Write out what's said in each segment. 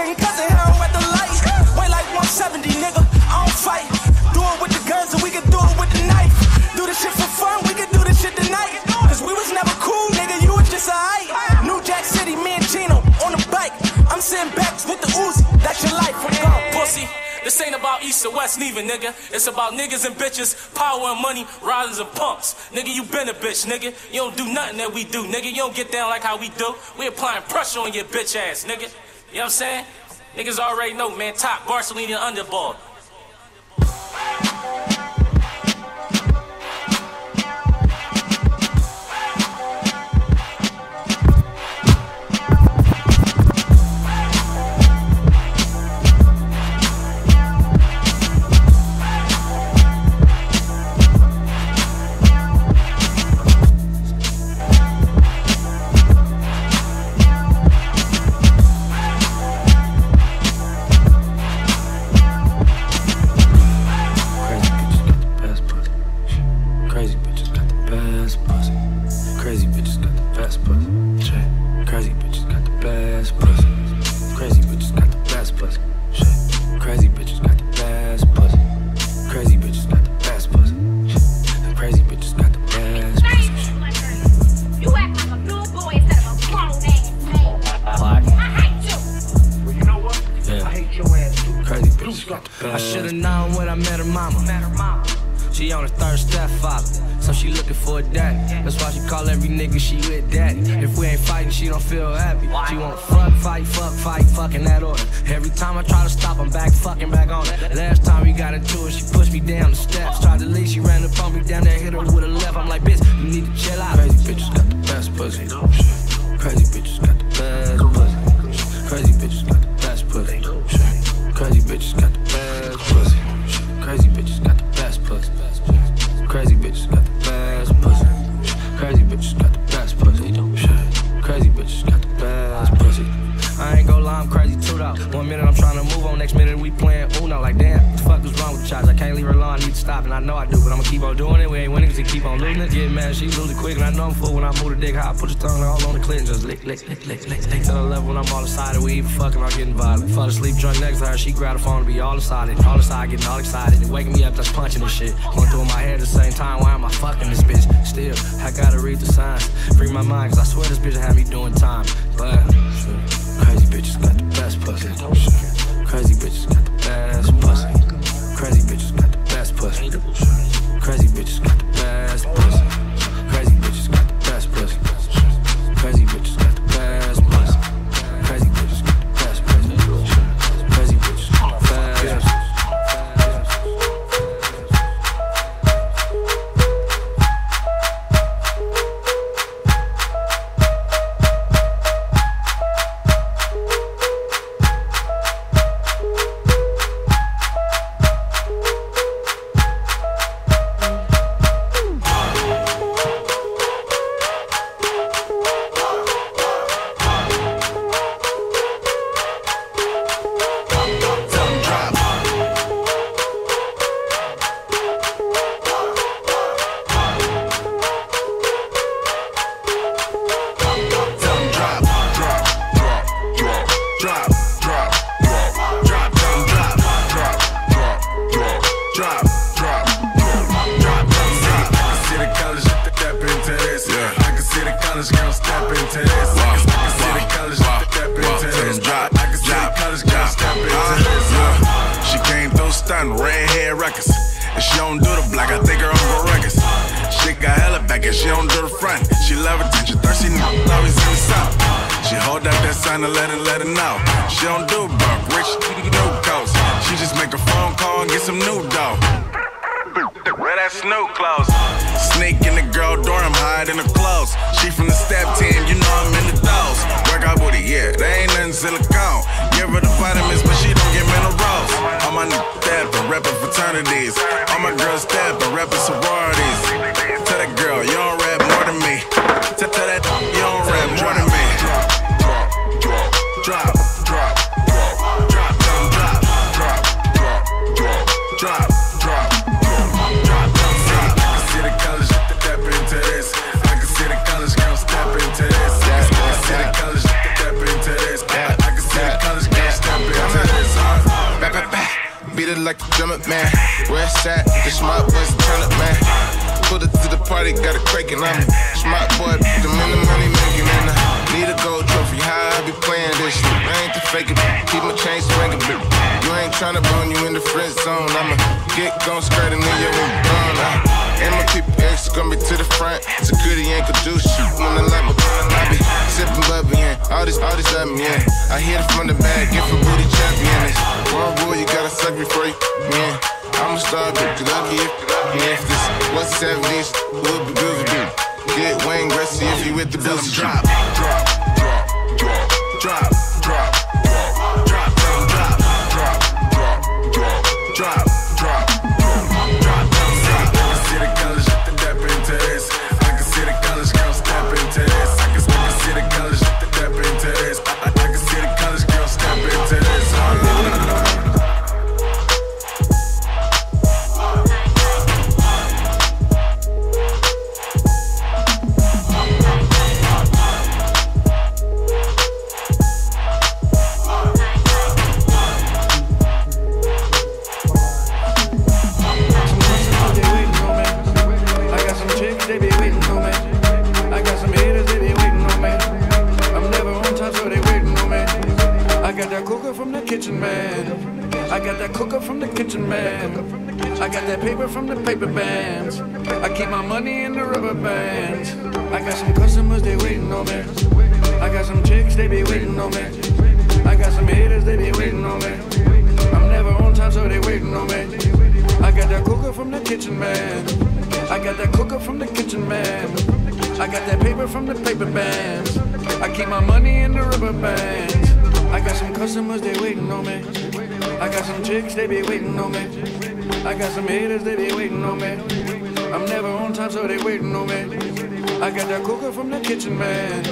getting cousin hero at the light. Weigh like 170, nigga. I don't fight. Do it with the guns and we can do it with the knife. Do this shit for fun, we can do this shit tonight. Cause we was never cool, nigga. You was just a alright. New Jack City, me and Gino on the bike. I'm sitting back with the Uzi. That's your life. What go, pussy? This ain't about east or west neither, nigga. It's about niggas and bitches, power and money, riders and pumps. Nigga, you been a bitch, nigga. You don't do nothing that we do, nigga. You don't get down like how we do. We applying pressure on your bitch ass, nigga. You know what I'm saying? Niggas already know, man. Top Barcelona underball. Known when I met her mama. She on her third stepfather, so she looking for a daddy. That's why she call every nigga she with daddy. If we ain't fighting, she don't feel happy. She want fuck, fight, fuck, fight, fucking that order. Every time I try to stop, I'm back, fucking back on it. Last time we got into it, she pushed me down the steps. Tried to leave, she ran up on me down there, hit her with a left. I'm like, bitch, you need to chill out. Crazy bitches got the best pussy. Crazy bitches got the best pussy. Crazy bitches Crazy bitches got the best. Crazy bitches got the and I know I do, but I'ma keep on doing it. We ain't winning 'cause he keep on losing it. Get mad, she lose it quick, and I know I'm full when I move the dick. How I put your tongue all on the clit and just lick, lick, lick, lick, lick, lick to the level when I'm all excited. We even fucking, I'm getting violent. Fall asleep drunk next to her, she grab the phone to be all excited, all excited, getting all excited, and waking me up just punching and shit. Going through my head at the same time, why am I fucking this bitch? Still, I gotta read the signs, free my mind, 'cause I swear this bitch had me doing time. But. Crazy bitches got the best pussy. Crazy bitches got the best don't do the black, I think her on Uncle Ruckus. She got hella back and she don't do the front. She love attention, thirsty nigga, always in the south. She hold up that sign and let it, let it know. She don't do buck, rich, no coast. She just make a phone call and get some new dough. Wear that Snoop clothes. Sneak in the girl door, I'm hiding the clothes. She from the step team, you know I'm in the dose. Workout booty, yeah, they ain't nothing silicone. Give her the vitamins, but she don't get minerals. All my niggas steppin', reppin' fraternities. All my girls steppin', reppin' sororities. Tell that girl, you don't rap more than me. Tell, tell that tryna bone you in the friend zone. I'ma get gon' skirt and then you will run. And my people X gon' be to the front. Security ain't could do shit. When I like my I be sipping bubble, yeah. All this, all this love me, yeah. I hit it from the back, get for booty champion. It's one rule, you gotta suck me free, yeah. I'm a star, bitch. You lucky if, yeah, if this was 70s, would be good for Get Wayne Gretzky if you with the Bills. Drop, got that paper from the paper bands. I keep my money in the rubber bands. I got some customers, they waiting on me. I got some chicks, they be waiting on me. I got some haters, they be waiting on me. I'm never on time, so they waiting on me. I got that cooker from the kitchen, man. I got that cooker from the kitchen, man. I got that paper from the paper bands. I keep my money in the rubber bands. I got some customers, they waiting on me. I got some chicks, they be waiting on me. I got some haters, they be waiting on me. I'm never on time, so they waiting on me. I got that cooker from the kitchen, man.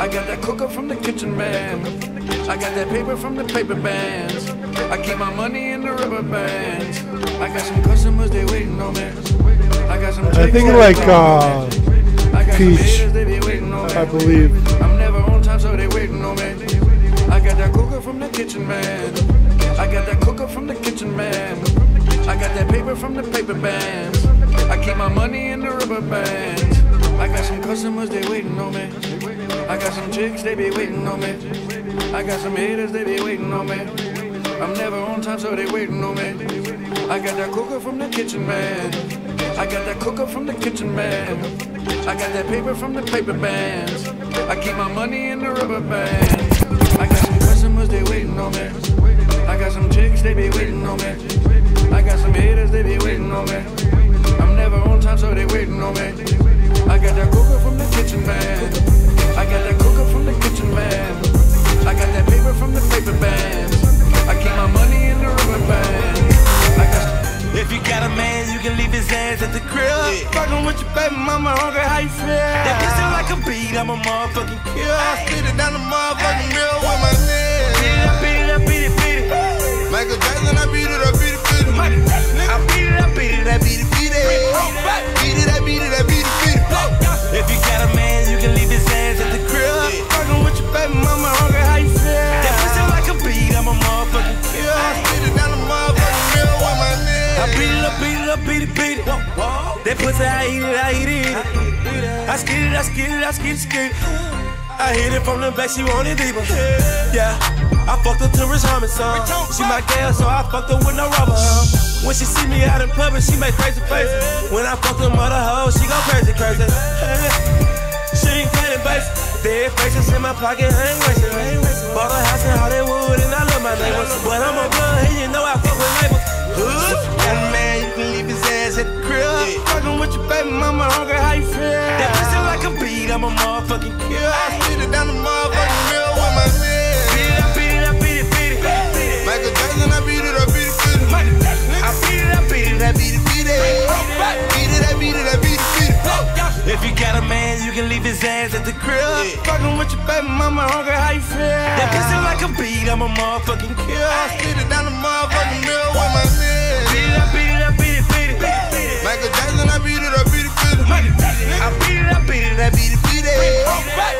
I got that cooker from the kitchen, man. I got that paper from the paper bands. I keep my money in the rubber bands. I got some customers, they waiting on me. I got some I think like uh, me. I got some Peach, haters, they be waiting on me. I believe. I'm never on time, so they waiting on me. I got that cooker from the kitchen, man. I got that cooker from the kitchen, man. I got that paper from the paper bands. I keep my money in the rubber bands. I got some customers, they waiting on me. I got some chicks, they be waiting on me. I got some haters, they be waiting on me. I'm never on time, so they waiting on me. I got that cooker from the kitchen, man. I got that cooker from the kitchen, man. I got that paper from the paper bands. I keep my money in the rubber bands. Motherfucking mill with my. Beat it up, beat it up, beat it, beat it. Michael Jackson, I beat it up, beat it, beat it. I beat it up, beat it, I beat it, beat it. Beat it, I beat it, I beat it, beat it. If you got a man, you can leave his ass at the crib. Fucking with your baby mama, hungry, how you feel? That pussy like a beat, I'm a motherfucking killer. I spit it down the motherfucking mill with my nigga. I beat it up, beat it up, beat it, beat it. That pussy, I eat it, I eat it. I skid it, I skid it, I skid it, skid it. I hit it from the back, she wanted deeper. Yeah, I fucked her to Rich Homie song. She my gal, so I fucked her with no rubber. When she see me out in public, she make crazy faces. When I fuck them other hoes, she go crazy, crazy. She ain't playing bass. Dead faces in my pocket, I ain't wasting. Bought a house in Hollywood, and I love my neighbors. But I'm a blood, and you know I fuck with neighbors. Hood. Got a man, you can leave his ass at the crib. Fucking with your baby mama, hungry, how you feel? That pussy like a beat, I'm a motherfucking killer. Can leave his ass at the crib. Fucking with your baby mama, hungry, how you feel? That pussy like a beat, I'm a motherfucking killer. I spit it down the motherfucking mill with my nigga. Beat it up, beat it up, beat it, beat it. Michael Jackson, I beat it up, beat it, beat it. I beat it up, beat it, I beat it, beat it.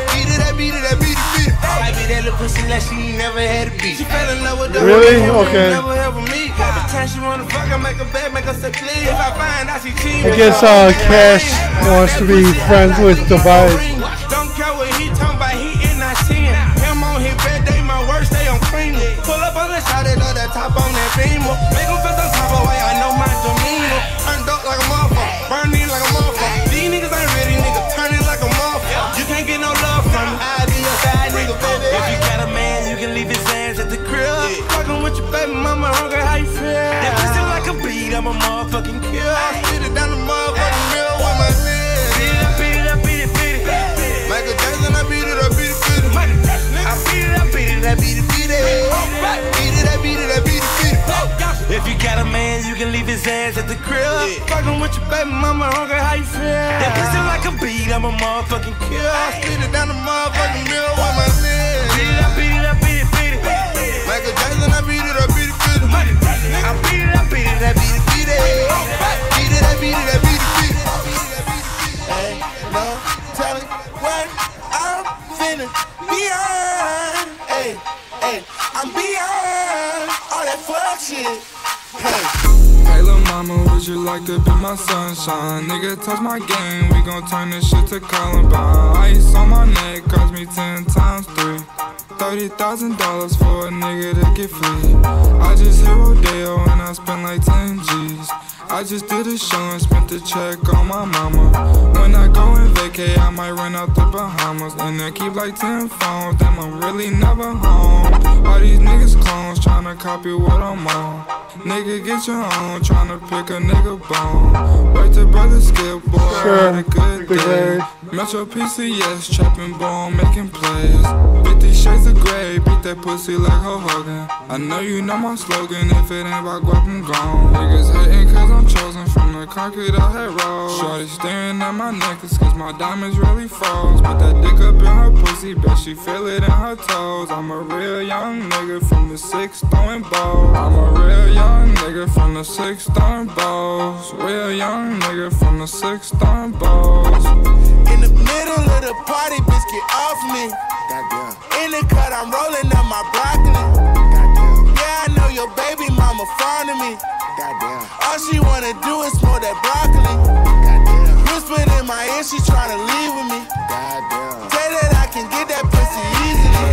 Beat it, I beat it, I beat it, beat it. I beat that little pussy like she never had a beat. She fell in love with the Really? Okay. Never ever me. And she wanna fuck, I make her bed, make her say please. If I find out she cheating, I guess uh, Cash wants to be friends with Tobias. If you got a man, you can leave his ass at the crib. Fucking with your baby mama, I how you feel. That pussy like a beat, I'm a motherfucking kill. I spit it down the motherfucking middle with my lips. Beat it up, beat it up, beat it, beat it. Michael Jackson, I beat it up, beat it, beat it. I beat it up, beat it, I beat it, beat it. Beat it, I beat it, I beat it, beat it. Hey, no telling what I'm finna be on. Hey, hey, I'm beyond all that fuck shit. Hey. Lil' mama, would you like to be my sunshine? Nigga, touch my game, we gon' turn this shit to Columbine. Ice on my neck, cost me ten times three. Thirty thousand dollars for a nigga to get free. I just hit Rodeo and I spent like ten G's. I just did a show and spent the check on my mama. When I go and vacay, I might run out the Bahamas. And I keep like ten phones, damn I'm really never home copy what I'm on Nigga, get your own, tryna pick a nigga bone. Wait till brother skip, boy, I had a good Big day. Larry. Metro PCS, trapping bone, making plays. 50 shades of gray, beat that pussy like Hulk Hogan. I know you know my slogan, if it ain't about guap, I'm gone. Niggas hating cause I'm chosen from the concrete I had rolled. Shorty staring at my necklace cause my diamonds really froze. Put that dick up in her pussy, bet she feel it in her toes. I'm a real young nigga from the six throwing balls. I'm a real young nigga from the six throwing balls. Real young nigga from the six throwing balls. In the middle of the party, bitch, get off me. Goddamn. In the cut, I'm rolling up my broccoli. I know your baby mama fond of me. Goddamn. All she wanna do is smoke that broccoli. Goddamn. Whispered in my ear, she tryna leave with me. Goddamn. Say that I can get that pussy easily.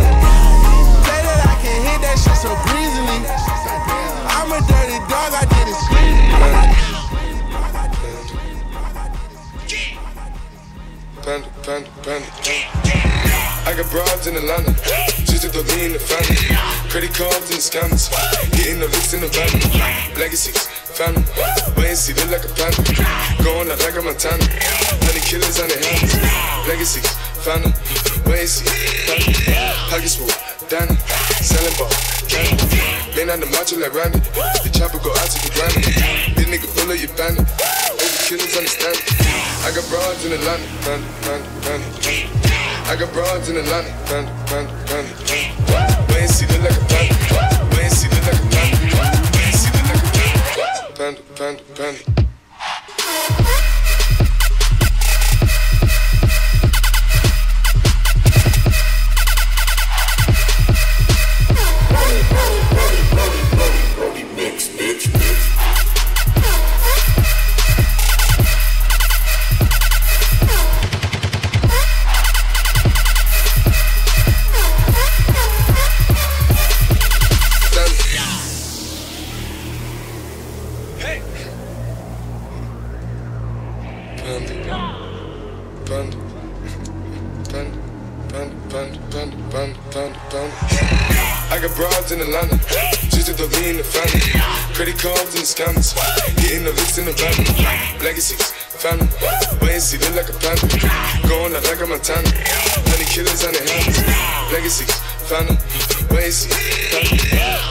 Say that I can hit that shit so breezily. I'm a dirty dog, I did it Panda, panda, panda. I got broads in Atlanta, just throw me in the family. Credit cards and the scammers, getting the licks in the van. Legacies, family, wait and see, look like a panda. Going out like a Montana, honey killers on their hands. Legacies, family, wait and see, family. Pockets full, Danny, selling ball, candy. Man on the macho like Randy, the chopper go out to the granny. This nigga full of your bandit, over killers understand. I got broads in Atlanta, panda, panda, panda. I got broads in Atlanta, panda, panda, see, like a Panda. Panda. Panda. Panda, panda, panda, panda, panda, panda. I got broads in Atlanta, just to throw me in the family. Credit cards and the scammers, getting the licks in the van. Legacies, family, and see, look like a panda. Going out like a Montana, honey killers on the hands. Legacies, family, wait and see, family.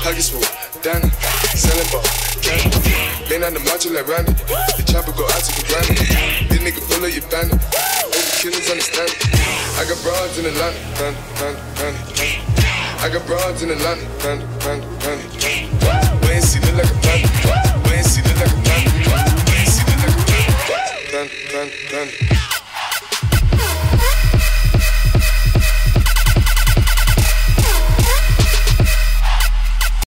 Pockets full, Danny, selling ball, candy. Man on the macho like Randy, the chopper go out to the granny. This nigga full of your bandit, over killers understand it. I got broads in Atlanta, panda, panda, panda. I got broads in Atlanta, panda, panda. Wait and see, look like a panda. And see, look like a panda. And see, look like a panda.